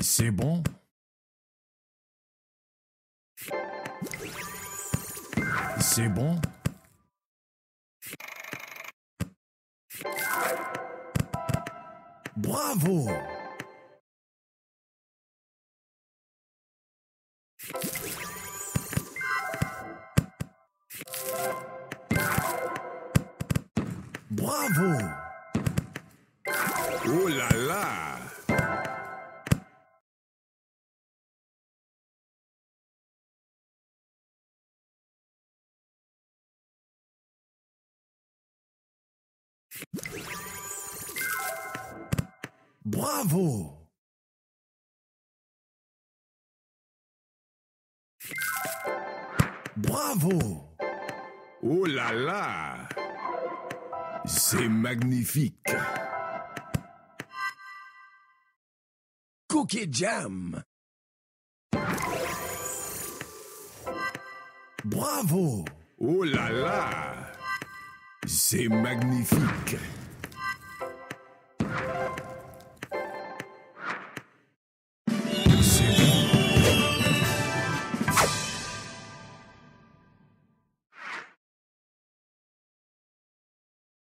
C'est bon. C'est bon. Bravo. Bravo. Oh là là. Bravo. Bravo Oh là là. C'est magnifique. Cookie Jam. Bravo. Oh là là. C'est magnifique